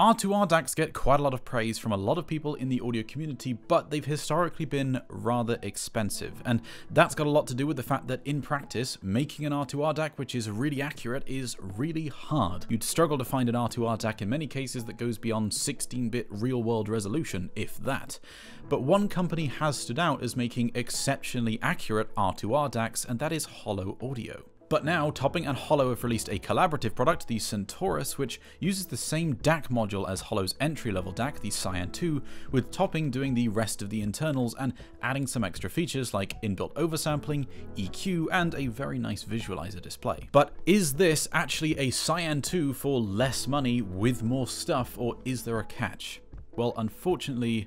R2R DACs get quite a lot of praise from a lot of people in the audio community, but they've historically been rather expensive, and that's got a lot to do with the fact that in practice, making an R2R DAC which is really accurate is really hard. You'd struggle to find an R2R DAC in many cases that goes beyond 16-bit real-world resolution, if that. But one company has stood out as making exceptionally accurate R2R DACs, and that is Holo Audio. But now, Topping and Holo have released a collaborative product, the Centaurus, which uses the same DAC module as Holo's entry-level DAC, the Cyan 2, with Topping doing the rest of the internals and adding some extra features like inbuilt oversampling, EQ, and a very nice visualizer display. But is this actually a Cyan 2 for less money with more stuff, or is there a catch? Well, unfortunately,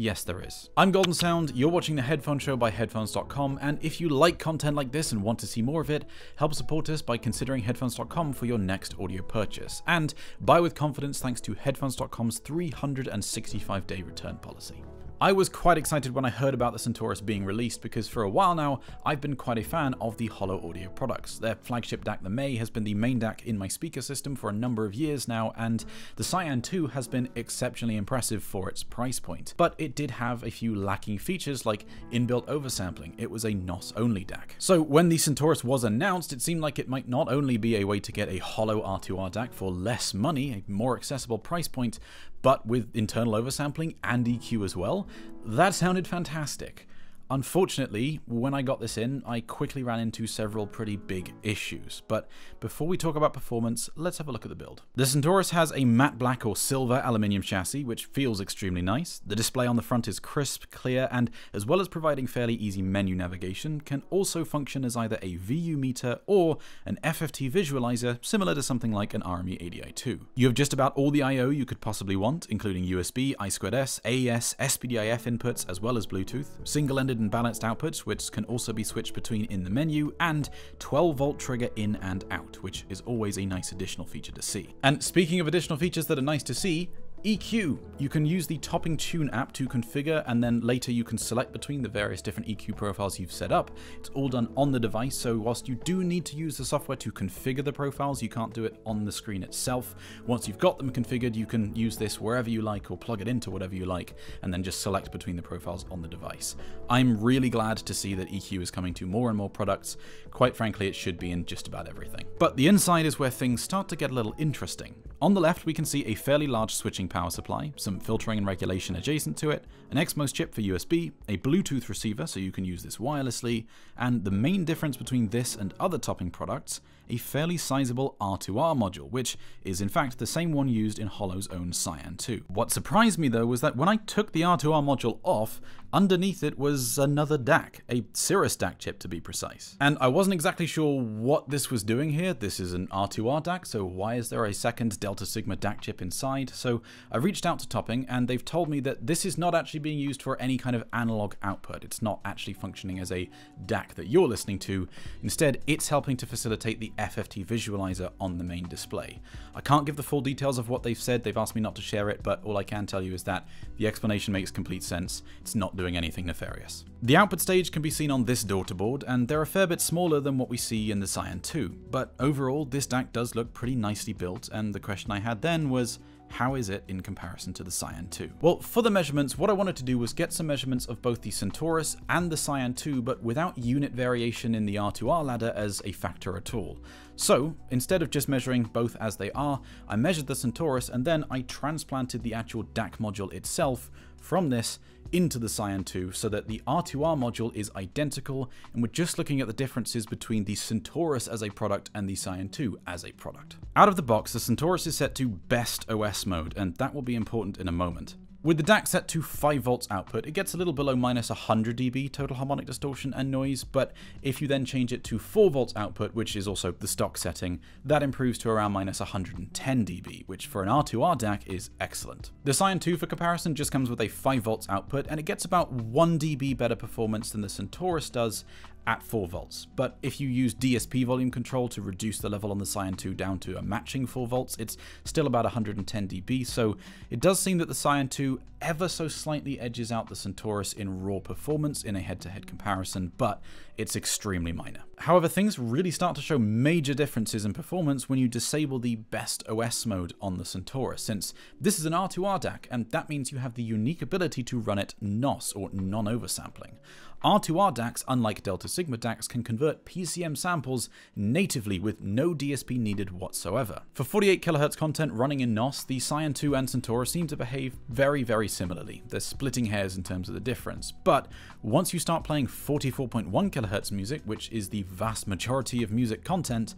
Yes, there is. I'm GoldenSound, you're watching The Headphone Show by Headphones.com, and if you like content like this and want to see more of it, help support us by considering Headphones.com for your next audio purchase. And buy with confidence thanks to Headphones.com's 365 day return policy. I was quite excited when I heard about the Centaurus being released because for a while now, I've been quite a fan of the Holo Audio products. Their flagship DAC, the May, has been the main DAC in my speaker system for a number of years now, and the Cyan 2 has been exceptionally impressive for its price point. But it did have a few lacking features like inbuilt oversampling. It was a NOS-only DAC. So when the Centaurus was announced, it seemed like it might not only be a way to get a Holo R2R DAC for less money, a more accessible price point, but with internal oversampling and EQ as well, that sounded fantastic. Unfortunately, when I got this in, I quickly ran into several pretty big issues, but before we talk about performance, let's have a look at the build. The Centaurus has a matte black or silver aluminium chassis, which feels extremely nice. The display on the front is crisp, clear, and as well as providing fairly easy menu navigation, can also function as either a VU meter or an FFT visualizer, similar to something like an RME ADI2. You have just about all the I.O. you could possibly want, including USB, I2S, AES, SPDIF inputs, as well as Bluetooth, single-ended and balanced outputs, which can also be switched between in the menu, and 12 volt trigger in and out, which is always a nice additional feature to see. And speaking of additional features that are nice to see, EQ. You can use the Topping Tune app to configure and then later you can select between the various different EQ profiles you've set up. It's all done on the device, so whilst you do need to use the software to configure the profiles, you can't do it on the screen itself. Once you've got them configured, you can use this wherever you like or plug it into whatever you like and then just select between the profiles on the device. I'm really glad to see that EQ is coming to more and more products. Quite frankly, it should be in just about everything. But the inside is where things start to get a little interesting. On the left, we can see a fairly large switching power supply, some filtering and regulation adjacent to it, an XMOS chip for USB, a Bluetooth receiver so you can use this wirelessly, and the main difference between this and other topping products, a fairly sizable R2R module, which is in fact the same one used in Holo's own Cyan 2. What surprised me though was that when I took the R2R module off, underneath it was another DAC, a Cirrus DAC chip to be precise. And I wasn't exactly sure what this was doing here. This is an R2R DAC, so why is there a second Delta Sigma DAC chip inside? So I reached out to Topping and they've told me that this is not actually being used for any kind of analog output. It's not actually functioning as a DAC that you're listening to. Instead, it's helping to facilitate the FFT visualizer on the main display. I can't give the full details of what they've said, they've asked me not to share it, but all I can tell you is that the explanation makes complete sense. It's not doing anything nefarious. The output stage can be seen on this daughter board, and they're a fair bit smaller than what we see in the Cyan 2, but overall this DAC does look pretty nicely built, and the question I had then was, how is it in comparison to the Cyan 2? Well, for the measurements, what I wanted to do was get some measurements of both the Centaurus and the Cyan 2, but without unit variation in the R2R ladder as a factor at all. So, instead of just measuring both as they are, I measured the Centaurus and then I transplanted the actual DAC module itself from this into the Cyan 2 so that the R2R module is identical and we're just looking at the differences between the Centaurus as a product and the Cyan 2 as a product. Out of the box, the Centaurus is set to best OS mode and that will be important in a moment. With the DAC set to 5 volts output, it gets a little below minus 100 dB total harmonic distortion and noise, but if you then change it to 4 volts output, which is also the stock setting, that improves to around minus 110 dB, which for an R2R DAC is excellent. The Cyan 2 for comparison just comes with a 5 volts output, and it gets about 1 dB better performance than the Centaurus does, at 4 volts. But if you use DSP volume control to reduce the level on the Cyan 2 down to a matching 4 volts, it's still about 110 dB, so it does seem that the Cyan 2 ever so slightly edges out the Centaurus in raw performance in a head-to-head -head comparison, but it's extremely minor. However, things really start to show major differences in performance when you disable the best OS mode on the Centaurus, since this is an R2R DAC, and that means you have the unique ability to run it NOS, or non-oversampling. R2R DACs, unlike Delta Sigma DACs, can convert PCM samples natively with no DSP needed whatsoever. For 48 kHz content running in NOS, the Cyan 2 and Centaurus seem to behave very, very similarly. They're splitting hairs in terms of the difference. But once you start playing 44.1 kHz music, which is the vast majority of music content,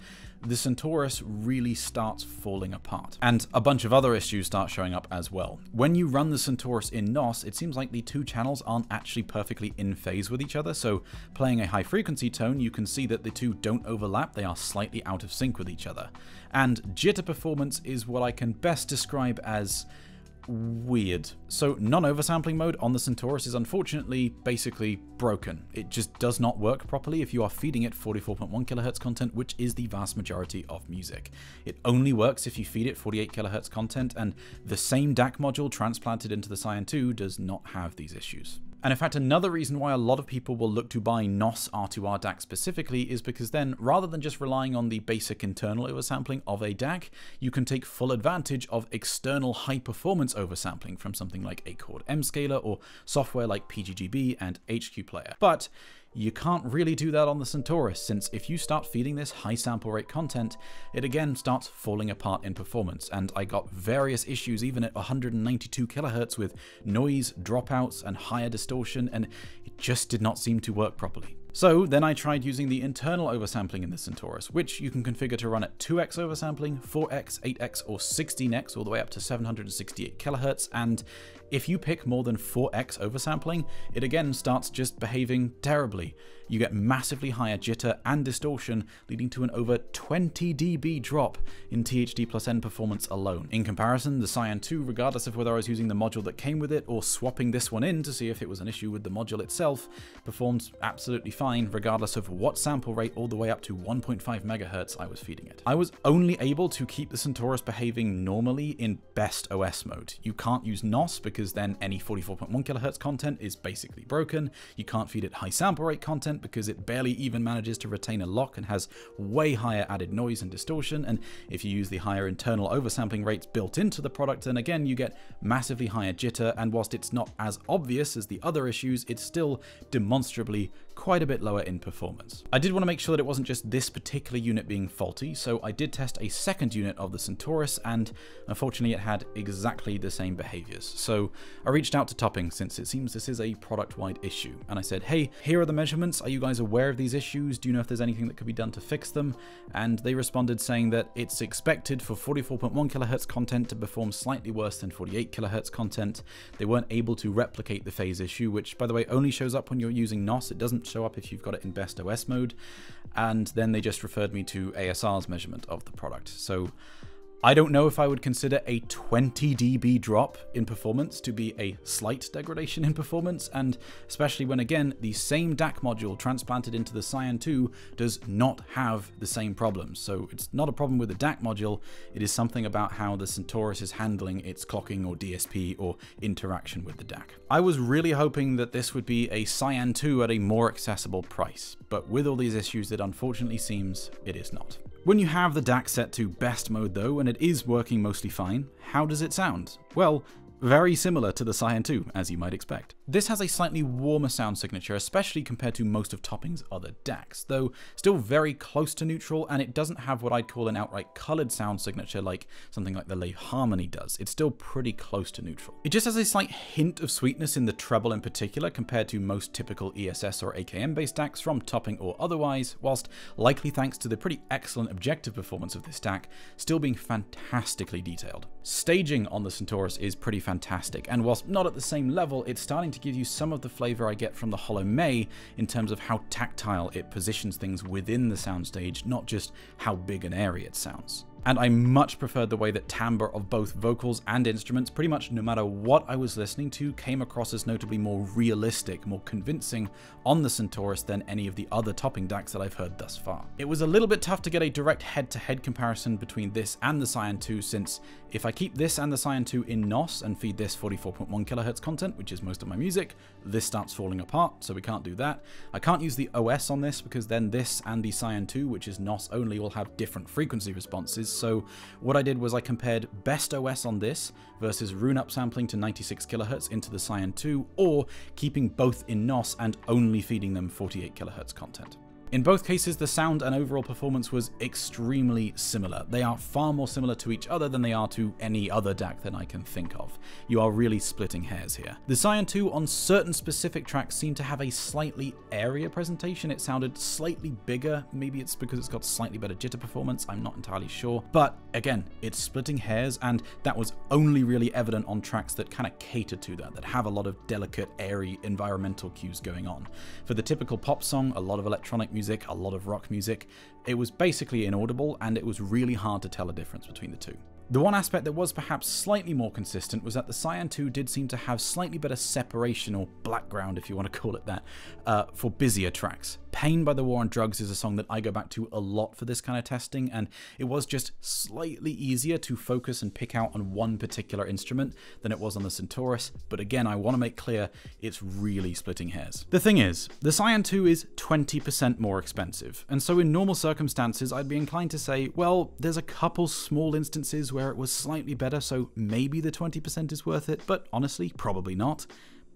the Centaurus really starts falling apart. And a bunch of other issues start showing up as well. When you run the Centaurus in NOS, it seems like the two channels aren't actually perfectly in phase with each other, so playing a high frequency tone, you can see that the two don't overlap, they are slightly out of sync with each other. And jitter performance is what I can best describe as weird. So non-oversampling mode on the Centaurus is unfortunately basically broken. It just does not work properly if you are feeding it 44.1 kHz content, which is the vast majority of music. It only works if you feed it 48 kHz content, and the same DAC module transplanted into the Cyan 2 does not have these issues. And in fact, another reason why a lot of people will look to buy NOS R2R DAC specifically is because then, rather than just relying on the basic internal oversampling of a DAC, you can take full advantage of external high performance oversampling from something like a Chord M Scaler or software like PGGB and HQ Player. But you can't really do that on the Centaurus, since if you start feeding this high sample rate content, it again starts falling apart in performance, and I got various issues even at 192 kHz with noise, dropouts, and higher distortion, and it just did not seem to work properly. So then I tried using the internal oversampling in the Centaurus, which you can configure to run at 2x oversampling, 4x, 8x, or 16x, all the way up to 768 kHz, and if you pick more than 4x oversampling, it again starts just behaving terribly. You get massively higher jitter and distortion, leading to an over 20 dB drop in THD plus N performance alone. In comparison, the Cyan 2, regardless of whether I was using the module that came with it or swapping this one in to see if it was an issue with the module itself, performs absolutely fine regardless of what sample rate all the way up to 1.5 MHz I was feeding it. I was only able to keep the Centaurus behaving normally in best OS mode. You can't use NOS because because then any 44.1 kHz content is basically broken. You can't feed it high sample rate content because it barely even manages to retain a lock and has way higher added noise and distortion. And if you use the higher internal oversampling rates built into the product, then again, you get massively higher jitter. And whilst it's not as obvious as the other issues, it's still demonstrably quite a bit lower in performance. I did want to make sure that it wasn't just this particular unit being faulty, so I did test a second unit of the Centaurus, and unfortunately it had exactly the same behaviors. So I reached out to Topping since it seems this is a product-wide issue, and I said, hey, here are the measurements, are you guys aware of these issues? Do you know if there's anything that could be done to fix them? And they responded saying that it's expected for 44.1 kHz content to perform slightly worse than 48 kHz content. They weren't able to replicate the phase issue, which by the way only shows up when you're using NOS, it doesn't show up if you've got it in best OS mode. And then they just referred me to ASR's measurement of the product. So I don't know if I would consider a 20 dB drop in performance to be a slight degradation in performance, and especially when again, the same DAC module transplanted into the Cyan 2 does not have the same problems. So it's not a problem with the DAC module, it is something about how the Centaurus is handling its clocking or DSP or interaction with the DAC. I was really hoping that this would be a Cyan 2 at a more accessible price, but with all these issues it unfortunately seems it is not. When you have the DAC set to best mode though, and it is working mostly fine, how does it sound? Well, very similar to the Cyan 2, as you might expect. This has a slightly warmer sound signature, especially compared to most of Topping's other DACs, though still very close to neutral, and it doesn't have what I'd call an outright coloured sound signature like something like the Laiv Harmony does. It's still pretty close to neutral. It just has a slight hint of sweetness in the treble in particular compared to most typical ESS or AKM based DACs from Topping or otherwise, whilst likely thanks to the pretty excellent objective performance of this DAC, still being fantastically detailed. Staging on the Centaurus is pretty fantastic fantastic, and whilst not at the same level, it's starting to give you some of the flavour I get from the Holo May in terms of how tactile it positions things within the soundstage, not just how big an area it sounds. And I much preferred the way that timbre of both vocals and instruments, pretty much no matter what I was listening to, came across as notably more realistic, more convincing on the Centaurus than any of the other topping DACs that I've heard thus far. It was a little bit tough to get a direct head-to-head -head comparison between this and the Cyan 2 since if I keep this and the Cyan 2 in NOS and feed this 44.1 kHz content, which is most of my music, this starts falling apart, so we can't do that. I can't use the OS on this because then this and the Cyan 2, which is NOS only, will have different frequency responses, so what I did was I compared best OS on this versus Roon upsampling to 96 kHz into the Cyan 2, or keeping both in NOS and only feeding them 48 kHz content. In both cases, the sound and overall performance was extremely similar. They are far more similar to each other than they are to any other DAC that I can think of. You are really splitting hairs here. The Cyan 2 on certain specific tracks seemed to have a slightly airier presentation. It sounded slightly bigger. Maybe it's because it's got slightly better jitter performance. I'm not entirely sure. But again, it's splitting hairs and that was only really evident on tracks that kind of cater to that, that have a lot of delicate, airy environmental cues going on. For the typical pop song, a lot of electronic music music, a lot of rock music. It was basically inaudible, and it was really hard to tell a difference between the two. The one aspect that was perhaps slightly more consistent was that the Cyan 2 did seem to have slightly better separation, or background if you want to call it that, uh, for busier tracks. Pain by the War on Drugs is a song that I go back to a lot for this kind of testing, and it was just slightly easier to focus and pick out on one particular instrument than it was on the Centaurus, but again, I want to make clear it's really splitting hairs. The thing is, the Cyan 2 is 20% more expensive, and so in normal circumstances, I'd be inclined to say, well, there's a couple small instances where it was slightly better, so maybe the 20% is worth it, but honestly, probably not.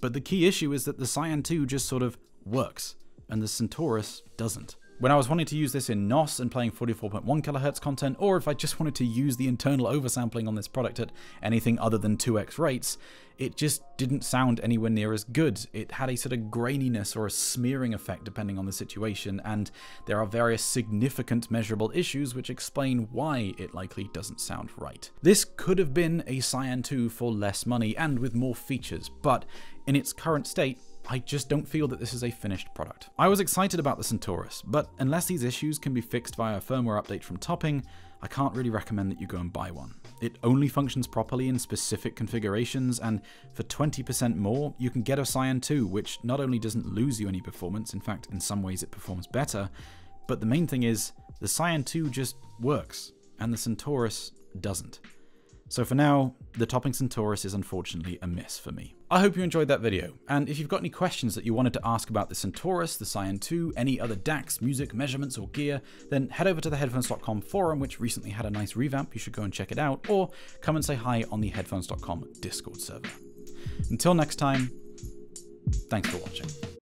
But the key issue is that the Cyan 2 just sort of works and the Centaurus doesn't. When I was wanting to use this in NOS and playing 44.1 kHz content, or if I just wanted to use the internal oversampling on this product at anything other than 2x rates, it just didn't sound anywhere near as good. It had a sort of graininess or a smearing effect depending on the situation, and there are various significant measurable issues which explain why it likely doesn't sound right. This could have been a Cyan 2 for less money and with more features, but in its current state, I just don't feel that this is a finished product. I was excited about the Centaurus, but unless these issues can be fixed via a firmware update from Topping, I can't really recommend that you go and buy one. It only functions properly in specific configurations, and for 20% more, you can get a Cyan 2, which not only doesn't lose you any performance, in fact, in some ways it performs better, but the main thing is, the Cyan 2 just works, and the Centaurus doesn't. So for now, the Topping Centaurus is unfortunately a miss for me. I hope you enjoyed that video, and if you've got any questions that you wanted to ask about the Centaurus, the Cyan 2, any other DACs, music, measurements, or gear, then head over to the headphones.com forum, which recently had a nice revamp, you should go and check it out, or come and say hi on the headphones.com Discord server. Until next time, thanks for watching.